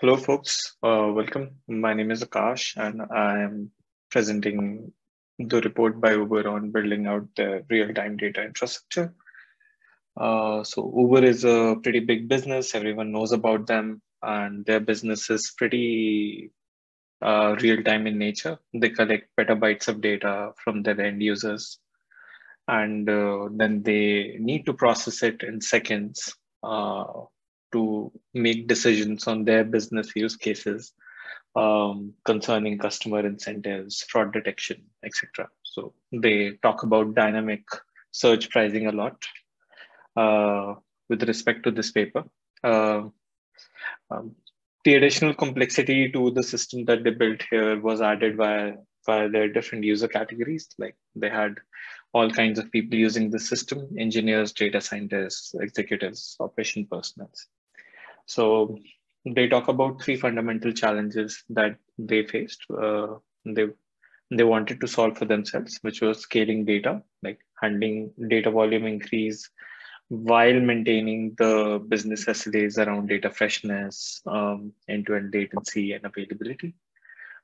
Hello, folks. Uh, welcome. My name is Akash, and I am presenting the report by Uber on building out the real-time data infrastructure. Uh, so Uber is a pretty big business. Everyone knows about them, and their business is pretty uh, real-time in nature. They collect petabytes of data from their end users, and uh, then they need to process it in seconds uh, to make decisions on their business use cases um, concerning customer incentives, fraud detection, etc. So they talk about dynamic surge pricing a lot uh, with respect to this paper. Uh, um, the additional complexity to the system that they built here was added by, by their different user categories. Like they had all kinds of people using the system, engineers, data scientists, executives, operation personnel. So they talk about three fundamental challenges that they faced. Uh, they they wanted to solve for themselves, which was scaling data, like handling data volume increase while maintaining the business SLAs around data freshness, um, end-to-end latency and availability.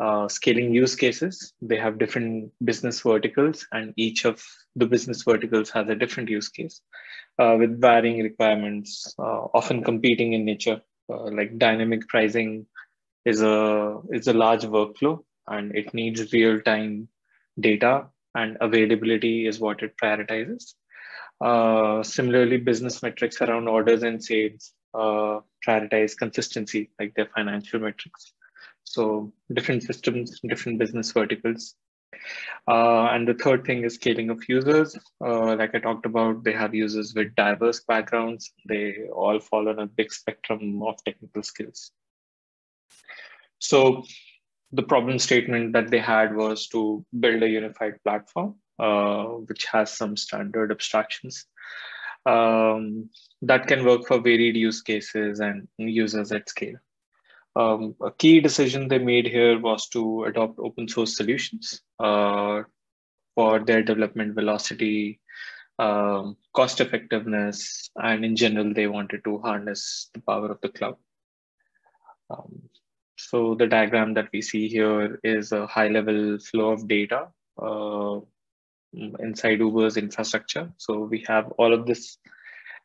Uh, scaling use cases, they have different business verticals and each of the business verticals has a different use case uh, with varying requirements, uh, often competing in nature. Uh, like dynamic pricing is a is a large workflow and it needs real time data and availability is what it prioritizes. Uh, similarly, business metrics around orders and sales uh, prioritize consistency, like their financial metrics. So different systems, different business verticals. Uh, and the third thing is scaling of users. Uh, like I talked about, they have users with diverse backgrounds. They all fall on a big spectrum of technical skills. So the problem statement that they had was to build a unified platform, uh, which has some standard abstractions um, that can work for varied use cases and users at scale. Um, a key decision they made here was to adopt open source solutions uh, for their development velocity, um, cost effectiveness, and in general, they wanted to harness the power of the cloud. Um, so the diagram that we see here is a high level flow of data uh, inside Uber's infrastructure. So we have all of this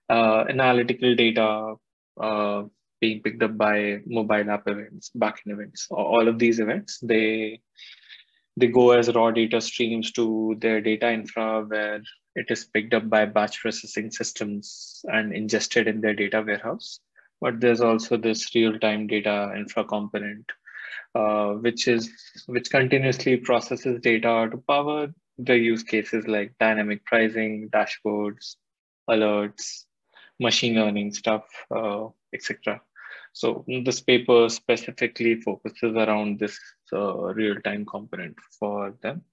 uh, analytical data uh, being picked up by mobile app events, backend events. All of these events, they they go as raw data streams to their data infra where it is picked up by batch processing systems and ingested in their data warehouse. But there's also this real-time data infra component, uh, which is which continuously processes data to power the use cases like dynamic pricing, dashboards, alerts, machine learning stuff, uh, etc. So this paper specifically focuses around this uh, real-time component for them.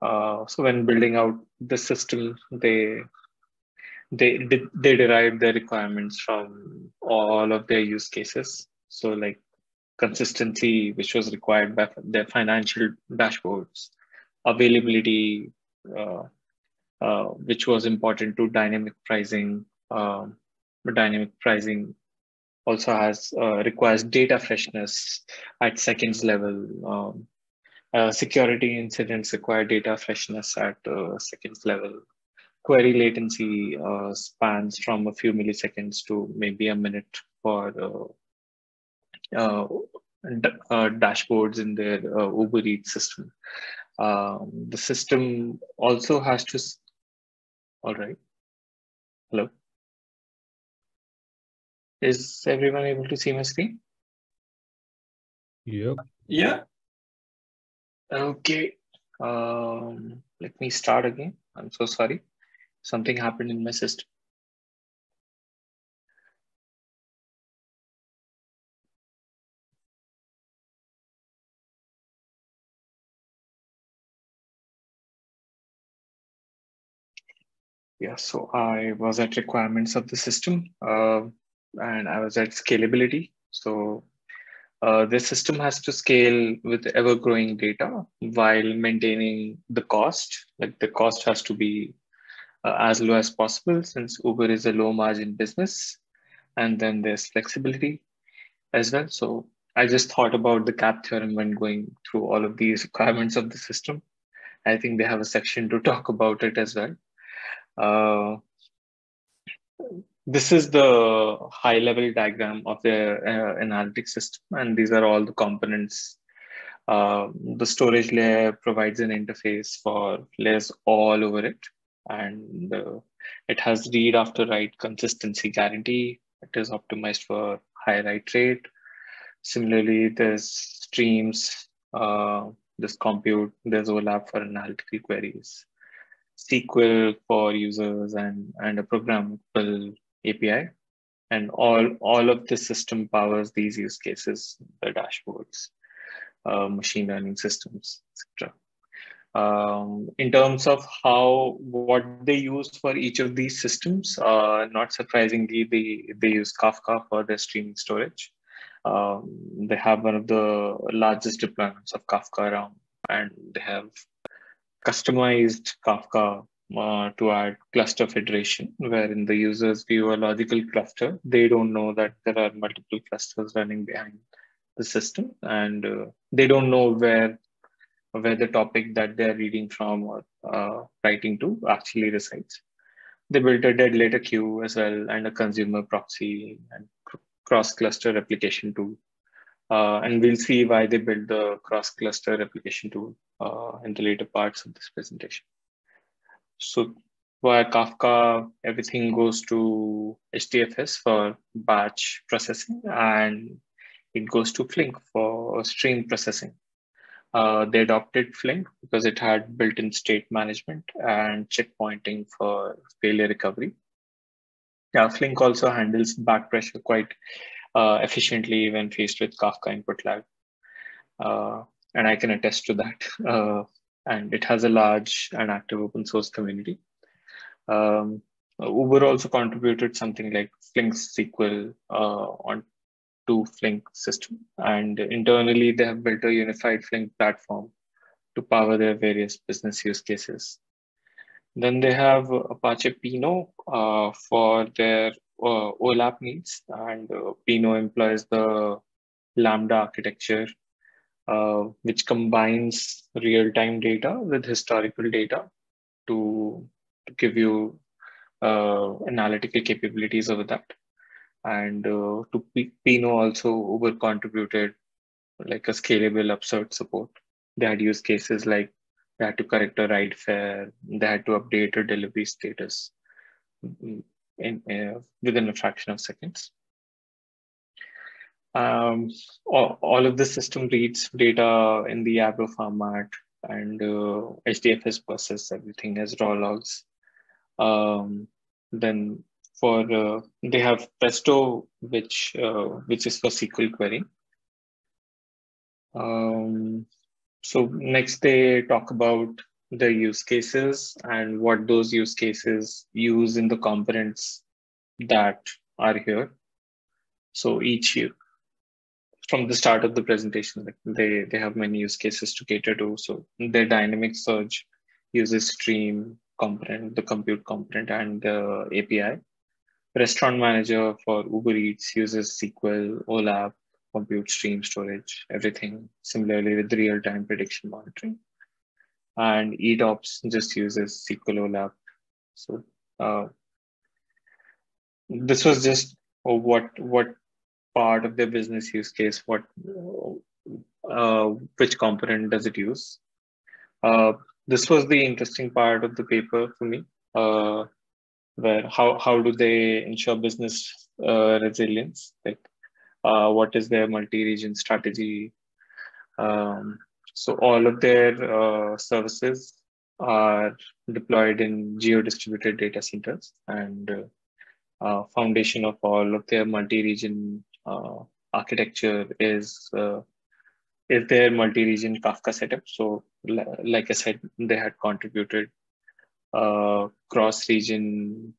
Uh, so when building out the system, they they they derive their requirements from all of their use cases. So like consistency, which was required by their financial dashboards, availability, uh, uh, which was important to dynamic pricing. Um, dynamic pricing also has uh, requires data freshness at seconds level. Um, uh, security incidents require data freshness at uh, seconds level. Query latency uh, spans from a few milliseconds to maybe a minute for uh, dashboards in their Uber Eats system. Um, the system also has to, all right. Hello. Is everyone able to see my screen? Yep. Yeah. Okay. Um, let me start again. I'm so sorry. Something happened in my system. Yeah, so I was at requirements of the system. Uh, and I was at scalability. So uh, the system has to scale with ever growing data while maintaining the cost. Like the cost has to be uh, as low as possible since Uber is a low margin business. And then there's flexibility. as well. So I just thought about the CAP theorem when going through all of these requirements of the system. I think they have a section to talk about it as well. Uh, this is the high level diagram of the uh, analytics system, and these are all the components. Uh, the storage layer provides an interface for layers all over it, and uh, it has read after write consistency guarantee. It is optimized for high write rate. Similarly, there's streams, uh, there's compute, there's OLAP for analytical queries, SQL for users, and, and a programmable API. And all, all of the system powers these use cases, the dashboards, uh, machine learning systems, etc. Um, in terms of how what they use for each of these systems, uh, not surprisingly, they, they use Kafka for their streaming storage. Um, they have one of the largest deployments of Kafka around, and they have customized Kafka uh, to add cluster federation, wherein the users view a logical cluster. They don't know that there are multiple clusters running behind the system, and uh, they don't know where where the topic that they're reading from or uh, writing to actually resides. They built a dead letter queue as well and a consumer proxy and cross-cluster replication tool. Uh, and we'll see why they built the cross-cluster replication tool uh, in the later parts of this presentation. So via Kafka, everything goes to HDFS for batch processing, and it goes to Flink for stream processing. Uh, they adopted Flink because it had built-in state management and checkpointing for failure recovery. Yeah, Flink also handles back pressure quite uh, efficiently when faced with Kafka input lag. Uh, and I can attest to that. And it has a large and active open source community. Um, Uber also contributed something like Flink SQL uh, on to Flink system. And internally, they have built a unified Flink platform to power their various business use cases. Then they have Apache Pinot uh, for their uh, OLAP needs, and uh, Pinot employs the Lambda architecture, uh, which combines real-time data with historical data to, to give you uh, analytical capabilities over that. And uh, to P- Pinot also Uber contributed like a scalable upsert support. They had use cases like they had to correct a ride fare, they had to update a delivery status in, uh, within a fraction of seconds. Um, all, all, of the system reads data in the Avro format and uh, HDFS process everything as raw logs. Um, then for uh, they have Presto, which uh, which is for SQL query. Um, so next they talk about the use cases and what those use cases use in the components that are here. So each year, from the start of the presentation, they, they have many use cases to cater to. So their dynamic surge uses stream component, the compute component and the API. Restaurant manager for Uber Eats uses SQL, OLAP, compute stream storage, everything similarly with real-time prediction monitoring. And EDOPS just uses SQL OLAP. So uh, this was just what what part of the business use case, what uh, which component does it use. Uh, this was the interesting part of the paper for me, uh, where how, how do they ensure business uh, resilience? Like uh, what is their multi-region strategy. Um, so all of their uh, services are deployed in geo-distributed data centers and uh, foundation of all of their multi-region architecture is uh, is their multi-region Kafka setup. So like I said, they had contributed cross-region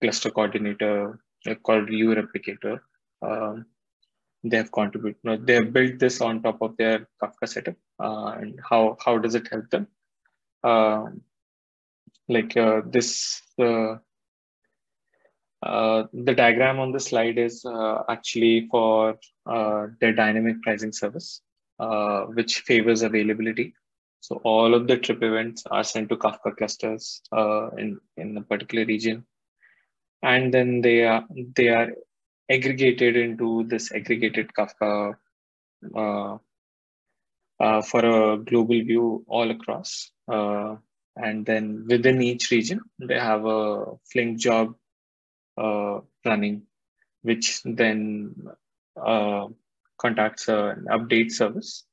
cluster coordinator called uReplicator. Um, they have contributed. Know, they have built this on top of their Kafka setup. Uh, and how how does it help them? Um, like uh, this, uh, the diagram on the slide is uh, actually for uh, their dynamic pricing service, uh, which favors availability. So all of the trip events are sent to Kafka clusters uh, in, in a particular region. And then they are, they are aggregated into this aggregated Kafka for a global view all across. and then within each region, they have a Flink job running, which then uh, contacts an update service.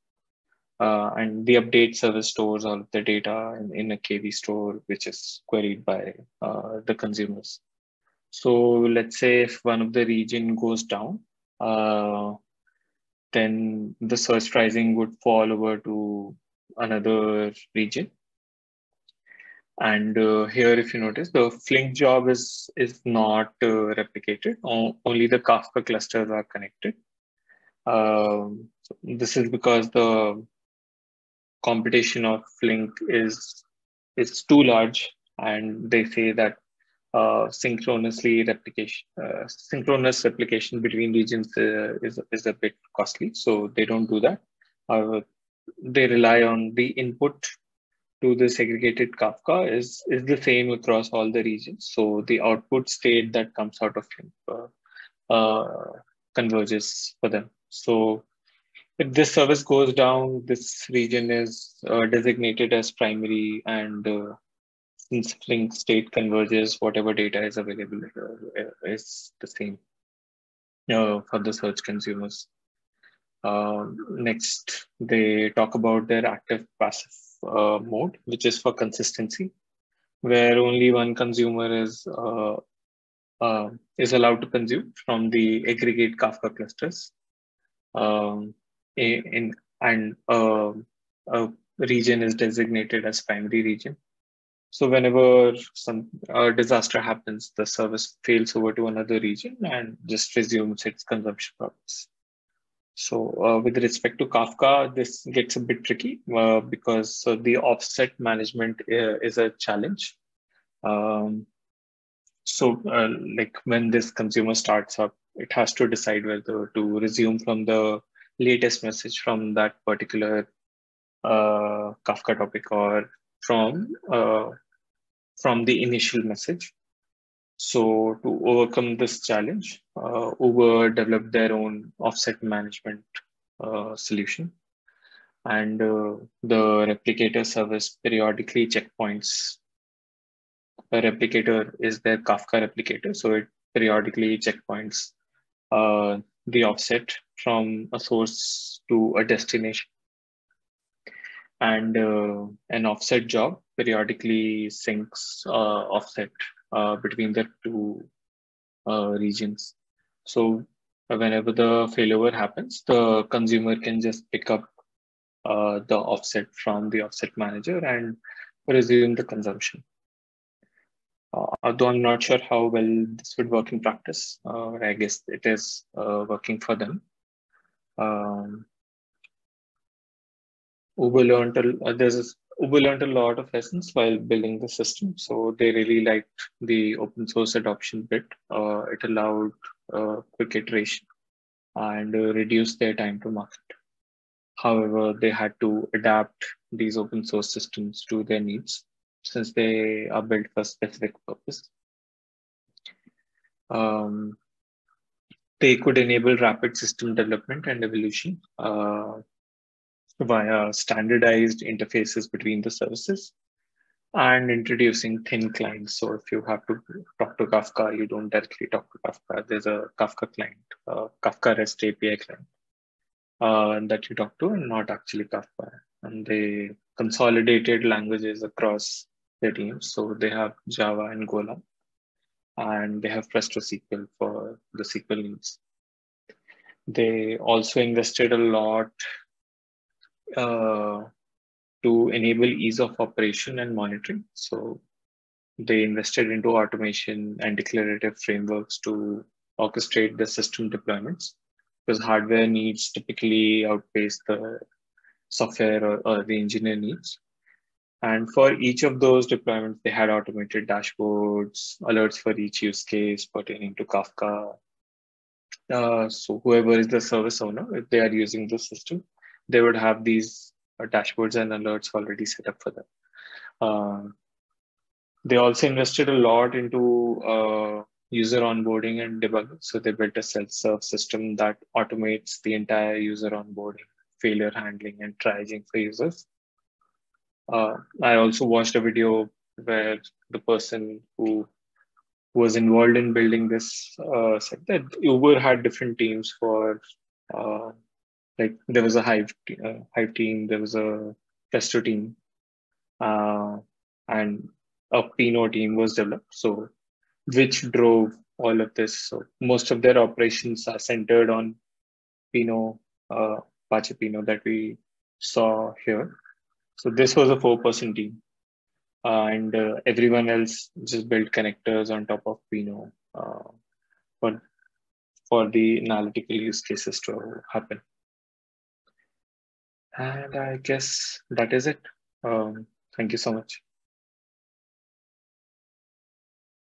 Uh, and the update service stores all of the data in, in a KV store, which is queried by uh, the consumers. So let's say if one of the region goes down, uh, then the surge pricing would fall over to another region and uh, here, if you notice, the Flink job is, is not uh, replicated. O only the Kafka clusters are connected. Um, so this is because the computation of Flink is, is too large. And they say that uh, synchronously replication, uh, synchronous replication between regions uh, is, is a bit costly. So they don't do that. they rely on the input to the segregated Kafka is, is the same across all the regions. So the output state that comes out of uh, uh, converges for them. So if this service goes down, this region is uh, designated as primary and uh, since Flink state converges, whatever data is available uh, is the same uh, for the search consumers. next, they talk about their active passive uh, mode, which is for consistency, where only one consumer is uh, uh, is allowed to consume from the aggregate Kafka clusters. Um, in and uh, a region is designated as primary region. So whenever some disaster happens, the service fails over to another region and just resumes its consumption process. So uh, with respect to Kafka, this gets a bit tricky uh, because uh, the offset management uh, is a challenge. Um, so uh, like when this consumer starts up, it has to decide whether to resume from the latest message from that particular uh, Kafka topic or from from the initial message. So to overcome this challenge, uh, Uber developed their own offset management uh, solution. And uh, the replicator service periodically checkpoints. A replicator is their Kafka replicator. So it periodically checkpoints uh, the offset from a source to a destination. And uh, an offset job periodically syncs uh, offset uh, between the two uh, regions. So whenever the failover happens, the consumer can just pick up uh, the offset from the offset manager and resume the consumption. Uh, although I'm not sure how well this would work in practice, uh, I guess it is working for them. Um, Uber learned there's Uber learned a lot of lessons while building the system. So they really liked the open source adoption bit. Uh, it allowed uh, quick iteration and uh, reduced their time to market. However, they had to adapt these open source systems to their needs since they are built for specific purpose. Um, they could enable rapid system development and evolution. Via standardized interfaces between the services and introducing thin clients. So if you have to talk to Kafka, you don't directly talk to Kafka. There's a Kafka client, uh, Kafka REST API client uh, that you talk to and not actually Kafka. And they consolidated languages across their teams. So they have Java and Golang and they have Presto SQL for the SQL needs. They also invested a lot uh, to enable ease of operation and monitoring. So they invested into automation and declarative frameworks to orchestrate the system deployments because hardware needs typically outpace the software or, or the engineer needs. And for each of those deployments, they had automated dashboards, alerts for each use case pertaining to Kafka. Uh, so whoever is the service owner, if they are using the system, they would have these uh, dashboards and alerts already set up for them. Uh, they also invested a lot into uh, user onboarding and debugging. So they built a self-serve system that automates the entire user onboarding, failure handling, and triaging for users. Uh, I also watched a video where the person who was involved in building this uh, said that Uber had different teams for, uh, like there was a Hive uh, Hive team, there was a Presto team, uh, and a Pinot team was developed. So, which drove all of this. So most of their operations are centered on Pinot, uh, Apache Pinot that we saw here. So this was a four-person team, uh, and uh, everyone else just built connectors on top of Pinot uh, for for the analytical use cases to happen. And I guess that is it. Um, thank you so much.